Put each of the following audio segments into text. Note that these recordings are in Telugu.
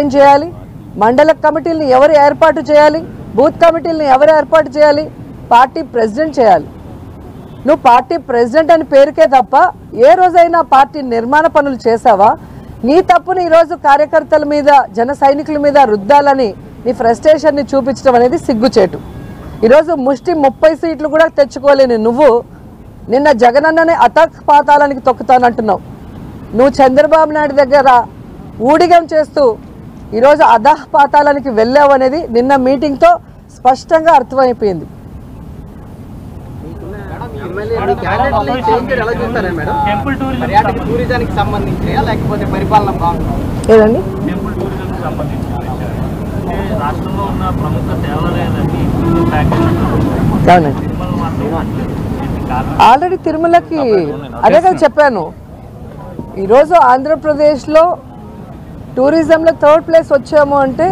ఏం చేయాలి? మండల కమిటీలను ఎవరు ఏర్పాటు చేయాలి? బూత్ కమిటీలను ఎవరు ఏర్పాటు చేయాలి? పార్టీ ప్రెసిడెంట్ చేయాలి. నువ్వు పార్టీ ప్రెసిడెంట్ అని పేరుకే తప్ప ఏ రోజైనా పార్టీ నిర్మాణ పనులు చేసావా నీ తప్పుని ఈరోజు కార్యకర్తల మీద జన సైనికుల మీద రుద్దాలని నీ ఫ్రస్ట్రేషన్ని చూపించడం అనేది సిగ్గుచేటు. ఈరోజు ముష్టి ముప్పై సీట్లు కూడా తెచ్చుకోలేని నువ్వు నిన్న జగనన్ననే అతక్ పాతాలానికి తొక్కుతానంటున్నావు. నువ్వు చంద్రబాబు నాయుడు దగ్గర ఊడిగం చేస్తూ ఈరోజు అధహ్ వెళ్ళావు అనేది నిన్న మీటింగ్తో స్పష్టంగా అర్థమైపోయింది. ఏదండి? రాష్ట్రంలో ఉన్న ప్రముఖ దేవాలయాలన్నీ ఆల్రెడీ తిరుమలకి అదే కదా చెప్పాను. ఈరోజు ఆంధ్రప్రదేశ్లో టూరిజంలో థర్డ్ ప్లేస్ వచ్చాము అంటే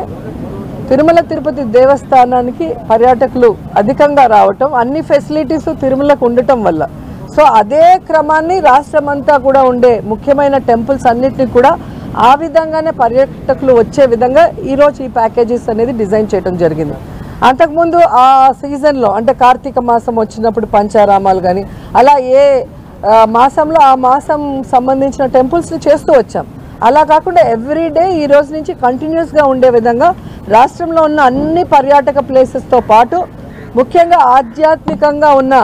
తిరుమల తిరుపతి దేవస్థానానికి పర్యాటకులు అధికంగా రావటం అన్ని ఫెసిలిటీస్ తిరుమలకు ఉండటం వల్ల. సో అదే క్రమాన్ని రాష్ట్రమంతా కూడా ఉండే ముఖ్యమైన టెంపుల్స్ అన్నిటినీ కూడా ఆ విధంగానే పర్యాటకులు వచ్చే విధంగా ఈరోజు ఈ ప్యాకేజెస్ అనేది డిజైన్ చేయడం జరిగింది. అంతకుముందు ఆ సీజన్లో అంటే కార్తీక మాసం వచ్చినప్పుడు పంచారామాలు కానీ అలా ఏ మాసంలో ఆ మాసం సంబంధించిన టెంపుల్స్ని చేస్తూ వచ్చాం. అలా కాకుండా ఎవ్రీ డే ఈ రోజు నుంచి కంటిన్యూస్గా ఉండే విధంగా రాష్ట్రంలో ఉన్న అన్ని పర్యాటక ప్లేసెస్తో పాటు ముఖ్యంగా ఆధ్యాత్మికంగా ఉన్న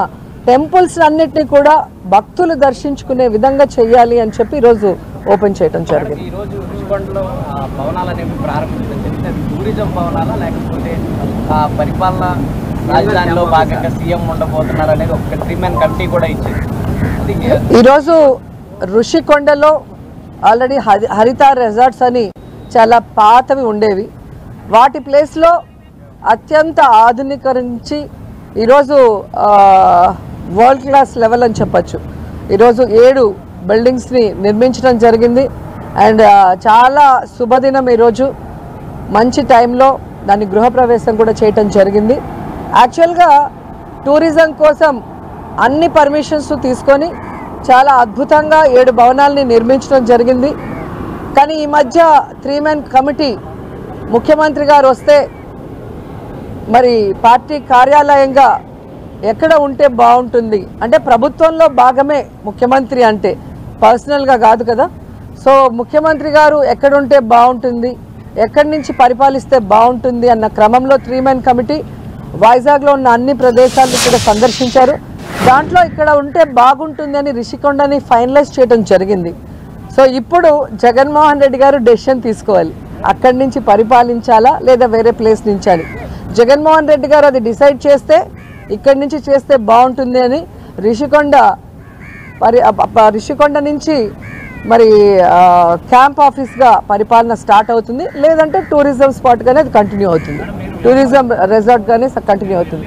టెంపుల్స్ అన్నిటిని కూడా భక్తులు దర్శించుకునే విధంగా చేయాలి అని చెప్పి ఈరోజు ఓపెన్ చేయడం జరిగింది. టూరిజం లేకపోతే పరిపాలన రాజధానిలో భాగంగా సీఎం ఉండబోతున్నారు అనేది ఒక కమిటీ కూడా ఇచ్చింది. ఈరోజు ఋషికొండలో ఆల్రెడీ హరి హరిత రెసార్ట్స్ అని చాలా పాతవి ఉండేవి. వాటి ప్లేస్లో అత్యంత ఆధునీకరించి ఈరోజు వరల్డ్ క్లాస్ లెవెల్ అని చెప్పచ్చు. ఈరోజు ఏడు బిల్డింగ్స్ని నిర్మించడం జరిగింది. అండ్ చాలా శుభదినం ఈరోజు. మంచి టైంలో దాని గృహప్రవేశం కూడా చేయటం జరిగింది. యాక్చువల్గా టూరిజం కోసం అన్ని పర్మిషన్స్ తీసుకొని చాలా అద్భుతంగా ఏడు భవనాల్ని నిర్మించడం జరిగింది. కానీ ఈ మధ్య త్రీ మెన్ కమిటీ ముఖ్యమంత్రి గారు వస్తే మరి పార్టీ కార్యాలయంగా ఎక్కడ ఉంటే బాగుంటుంది? అంటే ప్రభుత్వంలో భాగమే ముఖ్యమంత్రి అంటే పర్సనల్గా కాదు కదా. సో ముఖ్యమంత్రి గారు ఎక్కడుంటే బాగుంటుంది? ఎక్కడి నుంచి పరిపాలిస్తే బాగుంటుంది? అన్న క్రమంలో త్రీ మెన్ కమిటీ వైజాగ్లో ఉన్న అన్ని ప్రదేశాలను కూడా సందర్శించారు. దాంట్లో ఇక్కడ ఉంటే బాగుంటుంది అని రిషికొండని ఫైనలైజ్ చేయడం జరిగింది. సో ఇప్పుడు జగన్మోహన్ రెడ్డి గారు డెసిషన్ తీసుకోవాలి. అక్కడి నుంచి పరిపాలించాలా లేదా వేరే ప్లేస్ నుంచాలి? జగన్మోహన్ రెడ్డి గారు అది డిసైడ్ చేస్తే ఇక్కడి నుంచి చేస్తే బాగుంటుంది అని రిషికొండ పరి రిషికొండ నుంచి మరి క్యాంప్ ఆఫీస్గా పరిపాలన స్టార్ట్ అవుతుంది. లేదంటే టూరిజం స్పాట్గానే అది కంటిన్యూ అవుతుంది. టూరిజం రిసార్ట్గానే కంటిన్యూ అవుతుంది.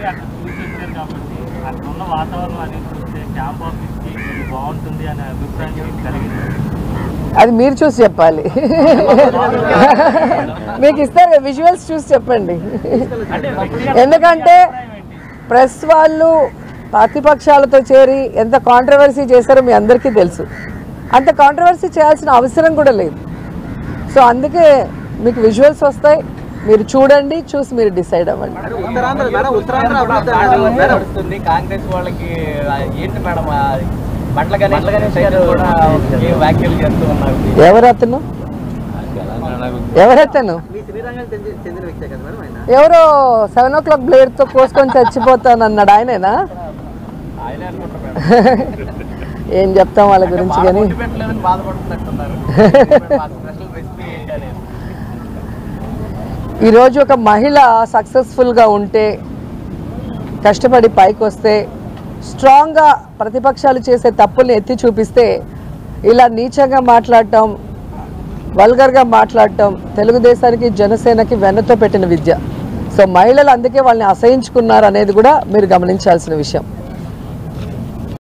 అక్కడ ఉన్న వాతావరణం అనేది చూస్తే క్యాంప్ ఆఫీస్కి బాగుంటుంది అనే అభిప్రాయం కలిగింది. అది మీరు చూసి చెప్పాలి. మీకు ఇస్తారు విజువల్స్ చూసి చెప్పండి. ఎందుకంటే ప్రెస్ వాళ్ళు ప్రతిపక్షాలతో చేరి ఎంత కాంట్రవర్సీ చేశారో మీ అందరికీ తెలుసు. అంత కాంట్రవర్సీ చేయాల్సిన అవసరం కూడా లేదు. సో అందుకే మీకు విజువల్స్ వస్తాయి మీరు చూడండి చూసి మీరు డిసైడ్ అవ్వండి. కాంగ్రెస్ వాళ్ళకి ఏంటి మేడం ఎవరతను? ఆయన? ఎవరో సెవెన్ ఓ క్లాక్ బ్లేడ్తో కోసుకొని చచ్చిపోతానన్నాడు ఆయనేనా? ఆయనే అనుకుంటా మేడం. ఏం చెప్తాం వాళ్ళ గురించి కానీ. ఈరోజు ఒక మహిళ సక్సెస్ఫుల్గా ఉంటే కష్టపడి పైకి వస్తే స్ట్రాంగ్గా ప్రతిపక్షాలు చేసే తప్పుల్ని ఎత్తి చూపిస్తే ఇలా నీచంగా మాట్లాడటం వల్గర్గా మాట్లాడటం తెలుగుదేశానికి జనసేనకి వెన్నతో పెట్టిన విద్య. సో మహిళలు అందుకే వాళ్ళని అసహించుకున్నారు అనేది కూడా మీరు గమనించాల్సిన విషయం.